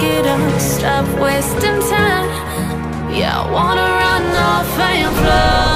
Suck it up, stop wasting time. Yeah, I wanna run off and fly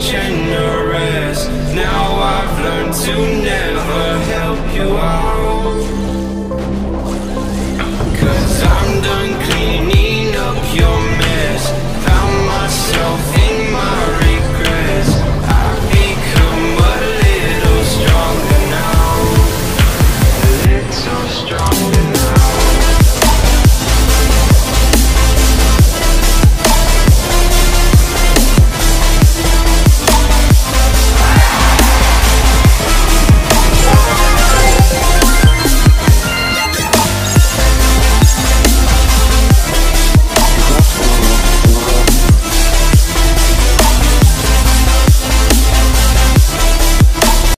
change.